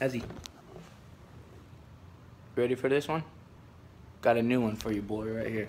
Ezzy. Ready for this one? Got a new one for you, boy, right here.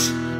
Peace.